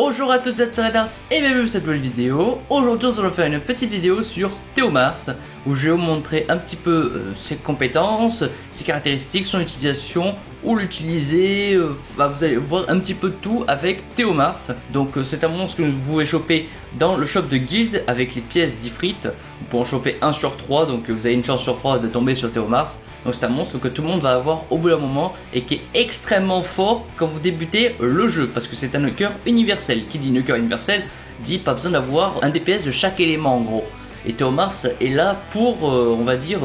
Bonjour à toutes, c'est Darts et bienvenue dans cette nouvelle vidéo. Aujourd'hui, on va faire une petite vidéo sur Théomars où je vais vous montrer un petit peu euh, ses compétences, ses caractéristiques, son utilisation, où l'utiliser. Euh, vous allez voir un petit peu tout avec Théomars. Donc, euh, c'est un monstre que vous pouvez choper dans le shop de guild avec les pièces d'Ifrit. Vous pouvez en choper 1 sur 3, donc vous avez une chance sur 3 de tomber sur Théomars. Donc, c'est un monstre que tout le monde va avoir au bout d'un moment et qui est extrêmement fort quand vous débutez le jeu parce que c'est un cœur universel. Qui dit cœur universel dit pas besoin d'avoir un DPS de chaque élément en gros. Et Théomars est là pour, euh, on va dire,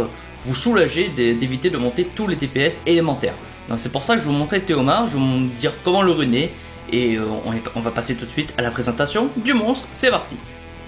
vous soulager d'éviter de monter tous les DPS élémentaires. Donc c'est pour ça que je vais vous montrer Théomars, je vais vous dire comment le runer, et euh, on, va passer tout de suite à la présentation du monstre, c'est parti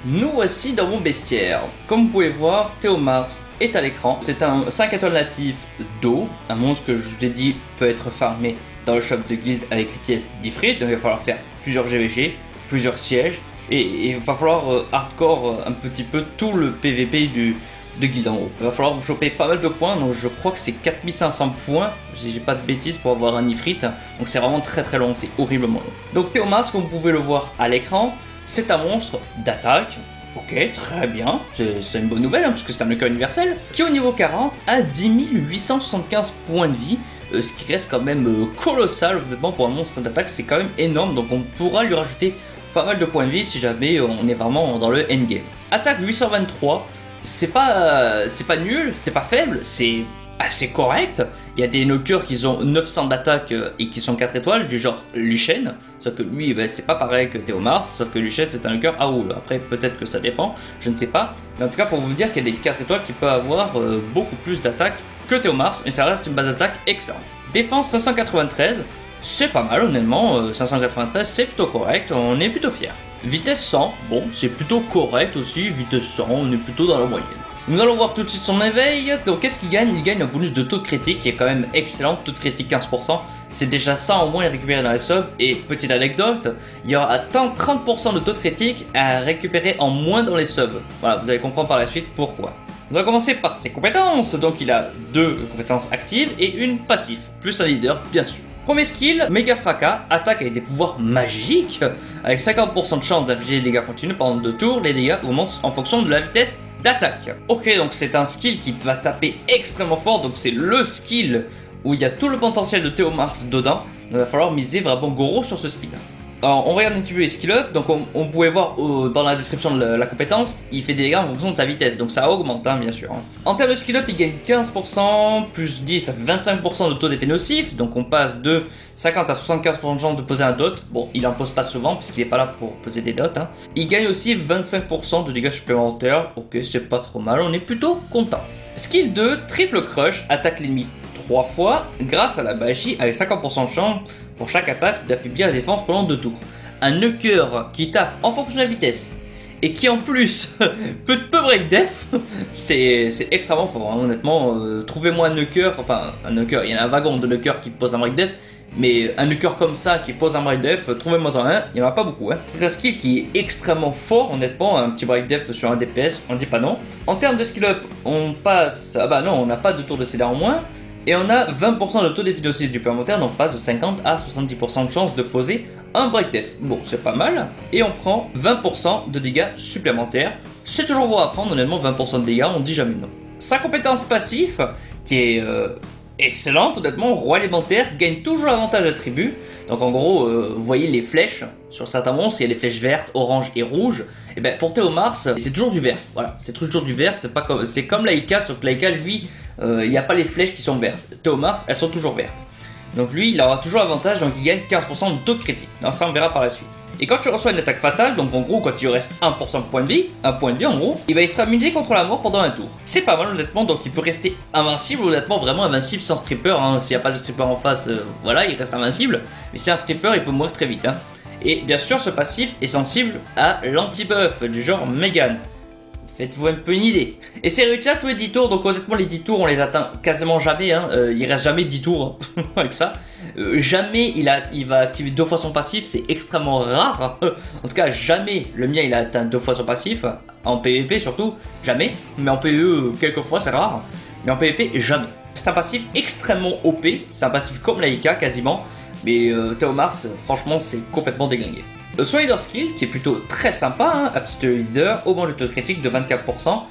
nous voici dans mon bestiaire. Comme vous pouvez voir, Théomars est à l'écran. C'est un 5 étoiles natif d'eau, un monstre que je vous ai dit peut être farmé dans le shop de guild avec les pièces d'Ifrit, donc il va falloir faire plusieurs GVG, plusieurs sièges, et, il va falloir euh, hardcore euh, un petit peu tout le PVP du, de guild en haut. Il va falloir vous choper pas mal de points, donc je crois que c'est 4500 points, j'ai pas de bêtises pour avoir un Ifrit, donc c'est vraiment très très long, c'est horriblement long. Donc Théomas, comme vous pouvez le voir à l'écran, c'est un monstre d'attaque, Ok, très bien, c'est une bonne nouvelle, hein, parce que c'est un cœur universel, qui au niveau 40 a 10 875 points de vie, euh, ce qui reste quand même euh, colossal, honnêtement, pour un monstre d'attaque, c'est quand même énorme, donc on pourra lui rajouter pas mal de points de vie si jamais on est vraiment dans le endgame. Attaque 823, c'est pas, c'est pas nul, c'est pas faible, c'est assez correct. Il y a des knockers qui ont 900 d'attaque euh, et qui sont 4 étoiles, du genre Luchen. Sauf que lui, ben, c'est pas pareil que Théomars, sauf que Luchen c'est un knocker à haut. Après, peut-être que ça dépend, je ne sais pas. Mais en tout cas, pour vous dire qu'il y a des 4 étoiles qui peuvent avoir euh, beaucoup plus d'attaque que Théomars, et ça reste une base d'attaque excellente. Défense 593, c'est pas mal honnêtement, 593 euh, c'est plutôt correct, on est plutôt fier. Vitesse 100, bon c'est plutôt correct aussi, vitesse 100 on est plutôt dans la moyenne. Nous allons voir tout de suite son éveil. Donc qu'est-ce qu'il gagne? Il gagne un bonus de taux de critique qui est quand même excellent. Taux de critique 15%. C'est déjà ça au moins à récupérer dans les subs. Et petite anecdote, il y aura 30% de taux de critique à récupérer en moins dans les subs. Voilà, vous allez comprendre par la suite pourquoi. Nous allons commencer par ses compétences. Donc il a deux compétences actives et une passive, plus un leader bien sûr. Premier skill, méga fracas, attaque avec des pouvoirs magiques, avec 50% de chance d'infliger des dégâts continus pendant deux tours, les dégâts augmentent en fonction de la vitesse d'attaque. Ok, donc c'est un skill qui va taper extrêmement fort, donc c'est le skill où il y a tout le potentiel de Théomars dedans. Il va falloir miser vraiment gros sur ce skill. Alors, on regarde un petit peu les skill up. Donc, on, pouvait voir dans la description de la, compétence, il fait des dégâts en fonction de sa vitesse. Donc, ça augmente, hein, bien sûr. En termes de skill up, il gagne 15%, plus 10, ça fait 25% de taux d'effet nocif. Donc, on passe de 50 à 75% de chance de poser un dot. Bon, il en pose pas souvent, puisqu'il est pas là pour poser des dots. Hein. Il gagne aussi 25% de dégâts supplémentaires. Ok, c'est pas trop mal, on est plutôt content. Skill 2, triple crush, attaque l'ennemi 3 fois grâce à la magie avec 50% de chance pour chaque attaque d'affaiblir la défense pendant 2 tours. Un knocker qui tape en fonction de la vitesse et qui en plus peut, peu break def, c'est extrêmement fort. Hein, honnêtement, euh, trouvez-moi un knocker, enfin un knocker, il y a un wagon de knocker qui pose un break def, mais un knocker comme ça qui pose un break def, trouvez-moi un, il n'y en a pas beaucoup. Hein. C'est un skill qui est extrêmement fort, honnêtement, un petit break def sur un DPS, on dit pas non. En termes de skill up, on passe, ah bah non, on n'a pas de tour de CDR en moins. Et on a 20% de taux d'efficacité du supplémentaire, donc passe de 50 à 70% de chance de poser un break def. Bon, c'est pas mal. Et on prend 20% de dégâts supplémentaires. C'est toujours bon à prendre, honnêtement, 20% de dégâts, on dit jamais non. Sa compétence passive, qui est euh, excellente, honnêtement, roi élémentaire, gagne toujours l'avantage attribut. Donc en gros, euh, vous voyez les flèches sur certains monstres, il y a des flèches vertes, orange et rouge. Et ben pour Théomars, c'est toujours du vert. Voilà, c'est toujours du vert, c'est pas comme c'est comme Laika, sauf que Laika lui, euh, il n'y a pas les flèches qui sont vertes. Théomars, elles sont toujours vertes. Donc lui, il aura toujours l'avantage, donc il gagne 15% de taux de critique. Donc ça, on verra par la suite. Et quand tu reçois une attaque fatale, donc en gros, quand il reste 1% de point de vie, un point de vie en gros, eh ben, il sera immunisé contre la mort pendant un tour. C'est pas mal honnêtement, donc il peut rester invincible, honnêtement, vraiment invincible sans stripper. Hein. S'il n'y a pas de stripper en face, euh, voilà, il reste invincible. Mais si un stripper, il peut mourir très vite. Hein. Et bien sûr, ce passif est sensible à l'anti-buff du genre Megan. Faites-vous un peu une idée. Et c'est réussi à tous les 10 tours, donc honnêtement les 10 tours on les atteint quasiment jamais, hein. Euh, il reste jamais 10 tours hein, avec ça. Euh, jamais il, a, il va activer deux fois son passif, c'est extrêmement rare. en tout cas jamais le mien il a atteint deux fois son passif, en PvP surtout, jamais. Mais en PvE quelques fois c'est rare, mais en PvP jamais. C'est un passif extrêmement OP, c'est un passif comme l'Aika quasiment, mais euh, Théomars franchement c'est complètement déglingué. Son leader skill, qui est plutôt très sympa, hein, petit leader, augmente critique de 24%.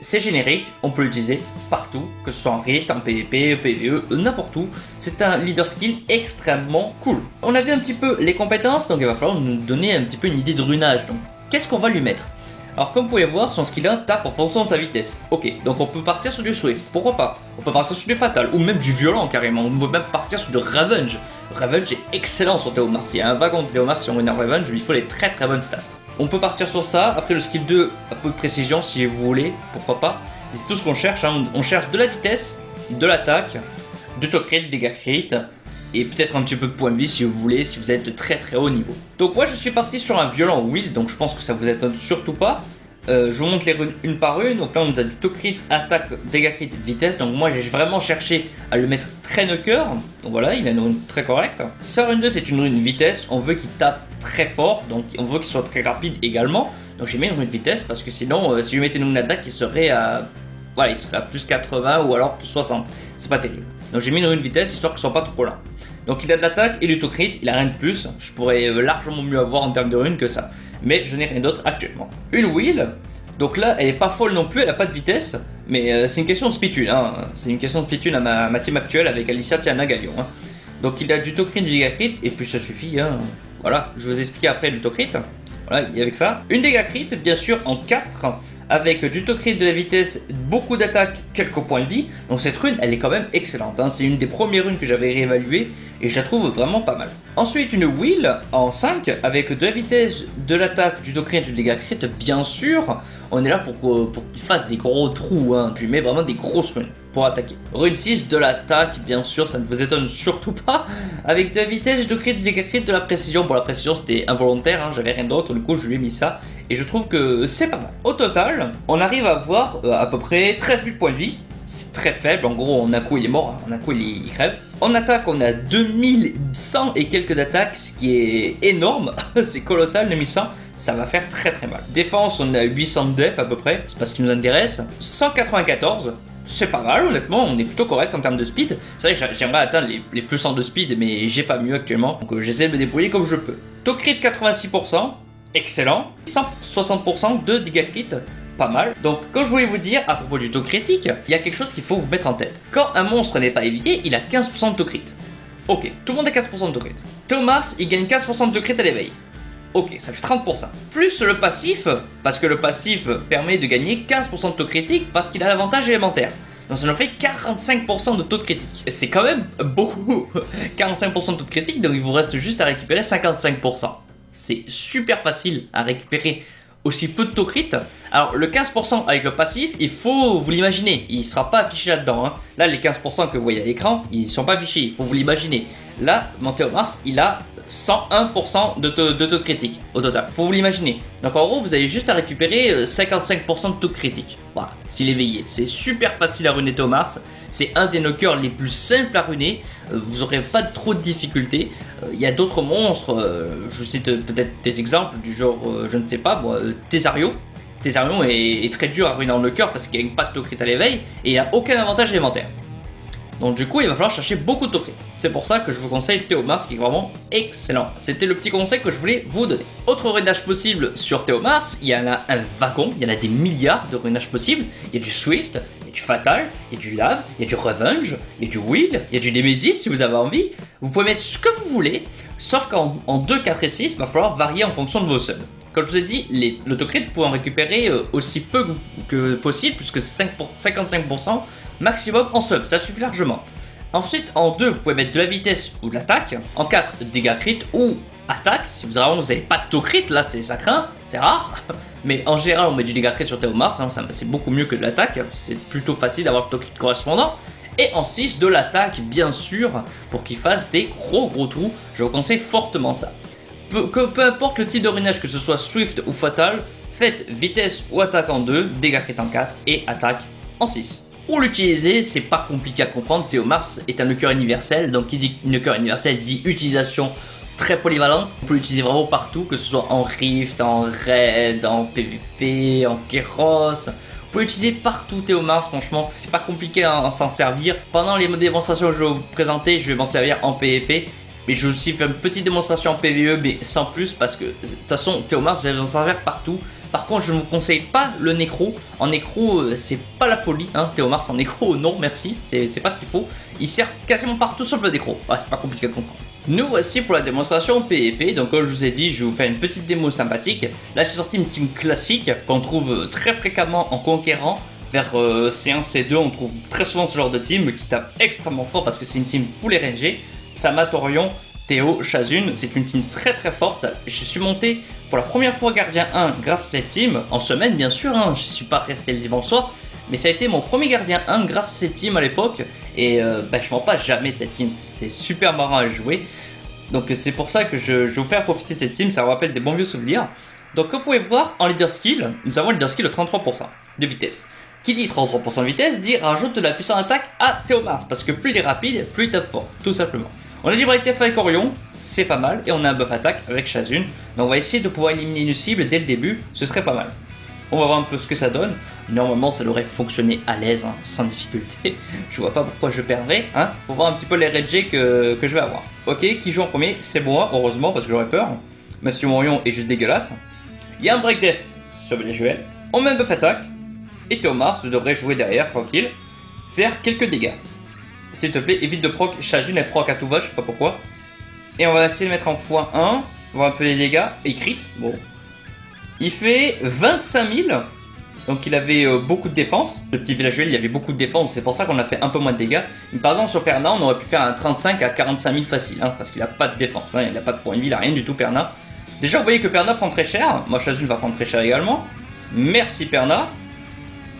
C'est générique, on peut l'utiliser partout, que ce soit en Rift, en PvP, PvE, n'importe où. C'est un leader skill extrêmement cool. On a vu un petit peu les compétences, donc il va falloir nous donner un petit peu une idée de runage. Donc, qu'est-ce qu'on va lui mettre? Alors comme vous pouvez voir, son skill 1 tape en fonction de sa vitesse. Ok, donc on peut partir sur du Swift, pourquoi pas? On peut partir sur du Fatal, ou même du Violent carrément, on peut même partir sur du Revenge. Revenge est excellent sur Théomars, il y a un wagon de Théomars sur une Revenge, il faut les très très bonnes stats. On peut partir sur ça, après le skill 2, un peu de précision si vous voulez, pourquoi pas. c'est tout ce qu'on cherche, hein. on cherche de la vitesse, de l'attaque, du talk du dégât crit, et peut-être un petit peu de points de vie si vous voulez, si vous êtes de très très haut niveau. Donc moi je suis parti sur un violent Will, donc je pense que ça vous étonne surtout pas. Euh, je vous montre les runes une par une. Donc là, on a du crit, attaque, dégâts crit, vitesse. Donc moi, j'ai vraiment cherché à le mettre très cœur. Donc voilà, il a une rune très correcte. Sa rune 2, c'est une rune vitesse. On veut qu'il tape très fort. Donc on veut qu'il soit très rapide également. Donc j'ai mis une rune vitesse parce que sinon, euh, si je mettais une attaque, il serait à. Voilà, il serait à plus 80 ou alors plus 60. C'est pas terrible. Donc j'ai mis une rune vitesse histoire qu'il soit pas trop là. Donc il a de l'attaque et du il a rien de plus. Je pourrais euh, largement mieux avoir en termes de runes que ça. Mais je n'ai rien d'autre actuellement. Une wheel, donc là elle est pas folle non plus, elle a pas de vitesse. Mais euh, c'est une question de speed hein. C'est une question de speed à ma, team actuelle avec Alicia Tiana Galion. Hein. Donc il a du crit, du crit, et puis ça suffit. Hein. Voilà, je vous expliquer après le crit. Voilà, avec ça. Une crit, bien sûr, en 4 avec du crit de la vitesse, beaucoup d'attaque, quelques points de vie. Donc cette rune, elle est quand même excellente. Hein. C'est une des premières runes que j'avais réévaluées et je la trouve vraiment pas mal. Ensuite, une wheel en 5 avec de la vitesse, de l'attaque, du crit, du dégât crit, bien sûr. On est là pour, pour qu'il fasse des gros trous. Hein. Je lui mets vraiment des grosses runes pour attaquer. Rune 6 de l'attaque, bien sûr, ça ne vous étonne surtout pas. Avec de la vitesse, de crit, de dégâts crit, de la précision. Pour la précision, c'était involontaire, hein. j'avais rien d'autre. Du coup, je lui ai mis ça et je trouve que c'est pas mal. Au total, on arrive à avoir euh, à peu près 13 000 points de vie. C'est très faible, en gros, en un coup il est mort, en un coup il, crève. En attaque, on a 2100 et quelques d'attaque, ce qui est énorme, c'est colossal, 2100, ça va faire très très mal. Défense, on a 800 de def à peu près, c'est pas ce qui nous intéresse. 194, c'est pas mal, honnêtement, on est plutôt correct en termes de speed. C'est vrai j'aimerais atteindre les, les, plus 100 de speed, mais j'ai pas mieux actuellement, donc euh, j'essaie de me débrouiller comme je peux. Tocrit 86%, excellent. 160% de dégâts crit, pas mal. Donc, comme je voulais vous dire, à propos du taux critique, il y a quelque chose qu'il faut vous mettre en tête. Quand un monstre n'est pas évité, il a 15% de taux crit. Ok, tout le monde a 15% de taux crit. Thomas, il gagne 15% de crit à l'éveil. Ok, ça fait 30%. Plus le passif, parce que le passif permet de gagner 15% de taux critique parce qu'il a l'avantage élémentaire. Donc ça nous fait 45% de taux de critique. C'est quand même beaucoup. 45% de taux de critique, donc il vous reste juste à récupérer 55% c'est super facile à récupérer aussi peu de taux crit. Alors le 15% avec le passif, il faut vous l'imaginer, il ne sera pas affiché là-dedans. Hein. Là les 15% que vous voyez à l'écran, ils ne sont pas affichés, il faut vous l'imaginer. Là, Montéo Mars, il a 101% de taux, de critique au total. Faut vous l'imaginer. Donc en gros, vous avez juste à récupérer 55% euh, de taux critique. Voilà, s'il est veillé. C'est super facile à runer Mars. C'est un des knockers les plus simples à runer. Euh, vous n'aurez pas trop de difficultés. Euh, il y a d'autres monstres. Je cite peut-être des exemples du genre, je ne sais pas, moi, Thésario. Thésario est, très dur à ruiner en knocker parce qu'il n'y a pas de taux crit à l'éveil et il n'a aucun avantage élémentaire. Donc du coup, il va falloir chercher beaucoup de tokens. C'est pour ça que je vous conseille Théomars qui est vraiment excellent. C'était le petit conseil que je voulais vous donner. Autre runage possible sur Théomars, il y en a un wagon, il y en a des milliards de runages possibles. Il y a du Swift, il y a du Fatal, il y a du Lab, il y a du Revenge, il y a du Will, il y a du Nemesis si vous avez envie. Vous pouvez mettre ce que vous voulez, sauf qu'en 2, 4 et 6, il va falloir varier en fonction de vos subs. Comme je vous ai dit, l'autocrit peut en récupérer euh, aussi peu que possible, puisque c'est 55% maximum en sub, ça suffit largement. Ensuite, en 2, vous pouvez mettre de la vitesse ou de l'attaque. En 4, dégâts crit ou attaque. Si vous n'avez pas de taux crit, là c'est ça craint, c'est rare. Mais en général, on met du dégâts crit sur Théomars, hein, c'est beaucoup mieux que de l'attaque. C'est plutôt facile d'avoir le taux crit correspondant. Et en 6, de l'attaque, bien sûr, pour qu'il fasse des gros gros trous. Je vous conseille fortement ça. Peu, importe le type de runage, que ce soit Swift ou Fatal, faites vitesse ou attaque en 2, dégâts crit en 4 et attaque en 6. Pour l'utiliser, c'est pas compliqué à comprendre. Théomars est un nuker universel, donc qui dit nuker universel dit utilisation très polyvalente. On peut l'utiliser vraiment partout, que ce soit en Rift, en Raid, en PvP, en Keros. Vous pouvez l'utiliser partout Théomars, franchement, c'est pas compliqué à s'en servir. Pendant les démonstrations que je vais vous présenter, je vais m'en servir en PvP Mais j'ai aussi fait une petite démonstration en PVE, mais sans plus, parce que de toute façon, Théomars, allez en servir partout. Par contre, je ne vous conseille pas le nécro. En nécro, euh, c'est pas la folie, hein. Théomars en nécro, non, merci, c'est pas ce qu'il faut. Il sert quasiment partout sauf le nécro. Ah, c'est pas compliqué à comprendre. Nous voici pour la démonstration PvP, donc comme je vous ai dit, je vais vous faire une petite démo sympathique. Là j'ai sorti une team classique qu'on trouve très fréquemment en conquérant. Vers C1, C2, on trouve très souvent ce genre de team qui tape extrêmement fort parce que c'est une team full RNG. Samatorion, Théo, Chazune, c'est une team très très forte. Je suis monté pour la première fois gardien 1 grâce à cette team, en semaine bien sûr, hein. je suis pas resté le dimanche soir, mais ça a été mon premier gardien 1 grâce à cette team à l'époque, et euh, bah, je m'en passe jamais de cette team, c'est super marrant à jouer. Donc c'est pour ça que je, vais vous faire profiter de cette team, ça me rappelle des bons vieux souvenirs. Donc comme vous pouvez voir, en leader skill, nous avons un leader skill de 33% de vitesse. Qui dit 33% de vitesse dit rajoute de la puissance d'attaque à Théomars, parce que plus il est rapide, plus il tape fort, tout simplement. On a du break def avec Orion, c'est pas mal, et on a un buff attaque avec Chazune. Donc on va essayer de pouvoir éliminer une cible dès le début, ce serait pas mal. On va voir un peu ce que ça donne. Normalement, ça devrait fonctionner à l'aise, hein, sans difficulté. Je vois pas pourquoi je perdrais. Hein. Faut voir un petit peu les RG que, je vais avoir. Ok, qui joue en premier C'est moi, heureusement, parce que j'aurais peur. Même si mon Orion est juste dégueulasse. Il y a un break def sur Joël. On met un buff attaque. Et Thomas devrait jouer derrière, tranquille. Faire quelques dégâts. S'il te plaît, évite de proc. Chazune, elle proc à tout va, je sais pas pourquoi. Et on va essayer de mettre en x1. Voir un peu les dégâts. Et crit. Bon, il fait 25 000. Donc il avait euh, beaucoup de défense. Le petit villageois, il y avait beaucoup de défense, c'est pour ça qu'on a fait un peu moins de dégâts. Par exemple sur Perna, on aurait pu faire un 35 à 45 000 facile, hein, parce qu'il a pas de défense, hein, il a pas de point de vie, il a rien du tout Perna. Déjà vous voyez que Perna prend très cher, moi Chazul va prendre très cher également. Merci Perna,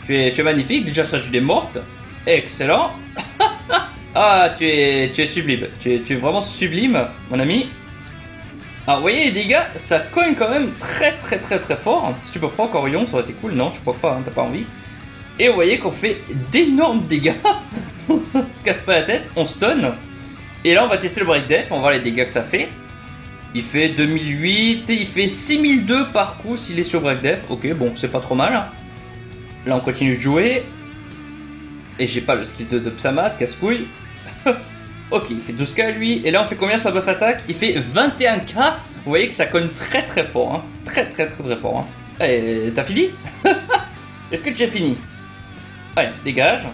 tu es, magnifique, déjà Chazul est morte, excellent. ah tu es, tu es sublime, tu es, vraiment sublime mon ami. Alors, vous voyez les dégâts, ça cogne quand même très très très très fort. Si tu peux prendre Orion, ça aurait été cool. Non, tu peux pas, hein, t'as pas envie. Et vous voyez qu'on fait d'énormes dégâts. on se casse pas la tête, on stun. Et là, on va tester le break def, on va voir les dégâts que ça fait. Il fait 2008 et il fait 6002 par coup s'il est sur break def. Ok, bon, c'est pas trop mal. Là, on continue de jouer. Et j'ai pas le skill de, de Psamat, casse-couille. Ok, il fait 12k lui. Et là, on fait combien sur buff attaque Il fait 21k. Vous voyez que ça cogne très très fort. Hein. Très très très très fort. Hein. Et t'as fini? Est-ce que tu as fini? Allez, dégage.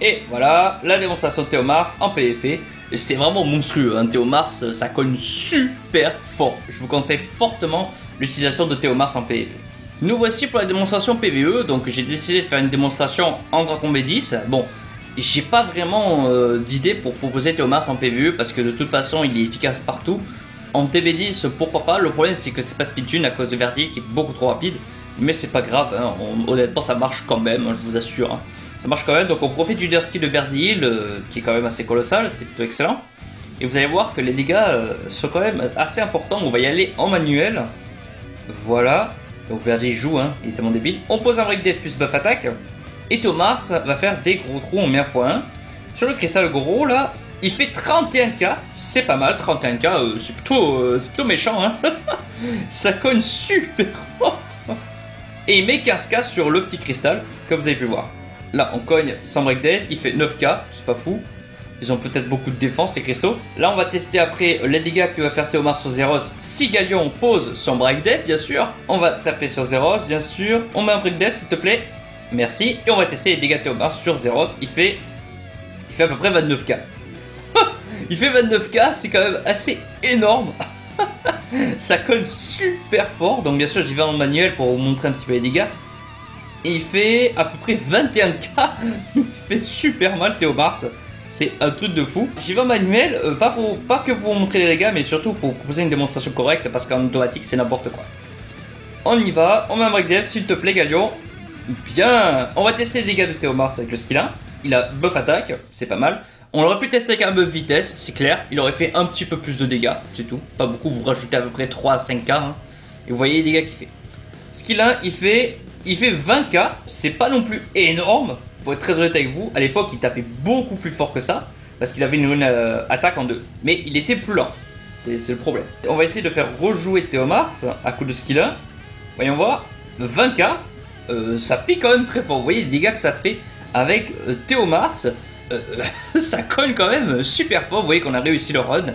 Et voilà, la démonstration de Théomars en PvP. C'est vraiment monstrueux, hein. Théomars, ça cogne super fort. Je vous conseille fortement l'utilisation de Théomars en PvP. Nous voici pour la démonstration PvE, donc j'ai décidé de faire une démonstration en Dragon B10. Bon, j'ai pas vraiment euh, d'idée pour proposer Théomars en PvE parce que de toute façon il est efficace partout. En TB10 pourquoi pas, le problème c'est que c'est pas speedtune à cause de Verdi qui est beaucoup trop rapide. Mais c'est pas grave, hein. honnêtement ça marche quand même, je vous assure. Hein. Ça marche quand même, donc on profite du ski de Verdi euh, qui est quand même assez colossal, c'est plutôt excellent. Et vous allez voir que les dégâts euh, sont quand même assez importants, on va y aller en manuel. Voilà, donc Verdi joue, hein. il est tellement débile. On pose un break def plus buff attaque. Et Thomas va faire des gros trous en mer x1. Sur le cristal gros là, il fait 31k, c'est pas mal, 31k, euh, c'est plutôt, euh, plutôt, méchant, hein ça cogne super fort. Et il met 15k sur le petit cristal, comme vous avez pu voir. Là, on cogne sans break dev, il fait 9k, c'est pas fou. Ils ont peut-être beaucoup de défense, ces cristaux. Là, on va tester après les dégâts que va faire Théomar sur Zeros. Si Galion pose son break dev, bien sûr. On va taper sur Zeros, bien sûr. On met un break dev, s'il te plaît. Merci. Et on va tester les dégâts Théomars sur Zeros. Il fait, il fait à peu près 29k. il fait 29k, c'est quand même assez énorme. ça colle super fort. Donc bien sûr, j'y vais en manuel pour vous montrer un petit peu les dégâts. Il fait à peu près 21k. il fait super mal Théomars. C'est un truc de fou. J'y vais en manuel, euh, pas, pour, pas que pour montrer les dégâts, mais surtout pour proposer une démonstration correcte, parce qu'en automatique, c'est n'importe quoi. On y va, on met un break dev, s'il te plaît, Galion. Bien On va tester les dégâts de Théomars avec le skill 1. Il a buff attaque, c'est pas mal. On aurait pu tester avec un buff vitesse, c'est clair. Il aurait fait un petit peu plus de dégâts, c'est tout. Pas beaucoup, vous rajoutez à peu près 3 à 5k. Hein. Et vous voyez les dégâts qu'il fait. Skill 1, il fait, il fait 20k. C'est pas non plus énorme, pour être très honnête avec vous. À l'époque, il tapait beaucoup plus fort que ça. Parce qu'il avait une, euh, attaque en deux. Mais il était plus lent. C'est le problème. On va essayer de faire rejouer Théomars à coup de skill 1. Voyons voir. 20k. Euh, ça pique quand même très fort. Vous voyez les dégâts que ça fait avec euh, Théomars. euh, ça colle quand même super fort. Vous voyez qu'on a réussi le run.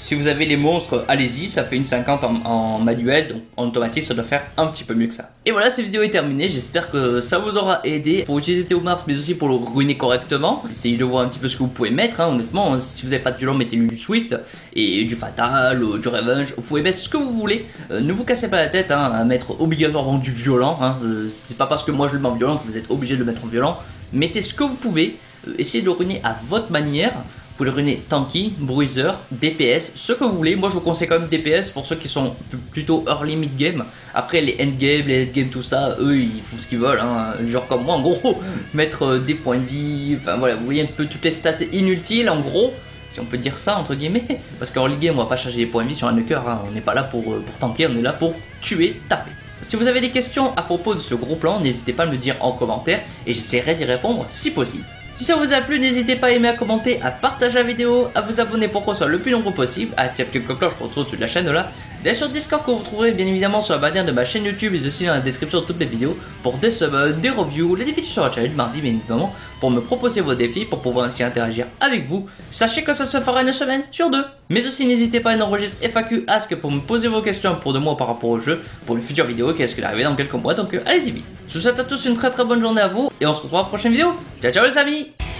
Si vous avez les monstres, allez-y, ça fait une 50 en, manuel, donc en automatique ça doit faire un petit peu mieux que ça. Et voilà, cette vidéo est terminée, j'espère que ça vous aura aidé pour utiliser Théo Mars, mais aussi pour le ruiner correctement. Essayez de voir un petit peu ce que vous pouvez mettre, hein, honnêtement, si vous n'avez pas de violon, mettez du Swift, et du Fatal, ou du Revenge, vous pouvez mettre ce que vous voulez. Euh, ne vous cassez pas la tête hein, à mettre obligatoirement du violent, hein. euh, c'est pas parce que moi je le mets en violent que vous êtes obligé de le mettre en violent. Mettez ce que vous pouvez, euh, essayez de le ruiner à votre manière pouvez le ruiner tanky, bruiser, DPS, ce que vous voulez. Moi je vous conseille quand même DPS pour ceux qui sont plutôt early mid game. Après les endgame, les game, tout ça, eux ils font ce qu'ils veulent. Hein. Genre comme moi en gros, mettre euh, des points de vie, enfin voilà, vous voyez un peu toutes les stats inutiles en gros. Si on peut dire ça entre guillemets, parce qu'en game on va pas charger des points de vie sur un nuker, hein. on n'est pas là pour, euh, pour tanker, on est là pour tuer, taper. Si vous avez des questions à propos de ce gros plan, n'hésitez pas à me dire en commentaire et j'essaierai d'y répondre si possible. Si ça vous a plu, n'hésitez pas à aimer, à commenter, à partager la vidéo, à vous abonner pour qu'on soit le plus nombreux possible, à activer la cloche pour retrouver dessus de la chaîne là, d'aller sur Discord que vous trouverez bien évidemment sur la bannière de ma chaîne YouTube et aussi dans la description de toutes mes vidéos pour des subs, des reviews, les défis sur la chaîne, mardi bien évidemment, pour me proposer vos défis, pour pouvoir ainsi interagir avec vous. Sachez que ça se fera une semaine sur deux. Mais aussi n'hésitez pas à enregistrer FAQ Ask pour me poser vos questions pour de moi par rapport au jeu, pour une future vidéo qui risque d'arriver dans quelques mois, donc euh, allez-y vite. Je vous souhaite à tous une très très bonne journée à vous et on se retrouve à la prochaine vidéo. Ciao ciao les amis Bye.